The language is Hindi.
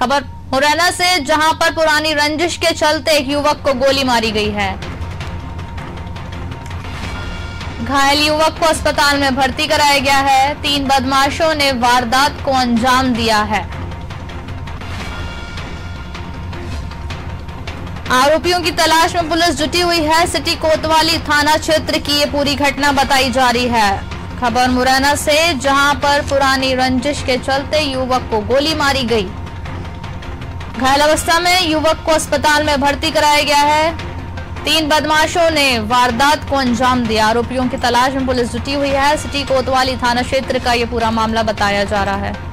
खबर मुरैना से, जहाँ पर पुरानी रंजिश के चलते एक युवक को गोली मारी गई है। घायल युवक को अस्पताल में भर्ती कराया गया है। तीन बदमाशों ने वारदात को अंजाम दिया है। आरोपियों की तलाश में पुलिस जुटी हुई है। सिटी कोतवाली थाना क्षेत्र की ये पूरी घटना बताई जा रही है। खबर मुरैना से, जहाँ पर पुरानी रंजिश के चलते युवक को गोली मारी गई। घायल अवस्था में युवक को अस्पताल में भर्ती कराया गया है। तीन बदमाशों ने वारदात को अंजाम दिया। आरोपियों की तलाश में पुलिस जुटी हुई है। सिटी कोतवाली थाना क्षेत्र का ये पूरा मामला बताया जा रहा है।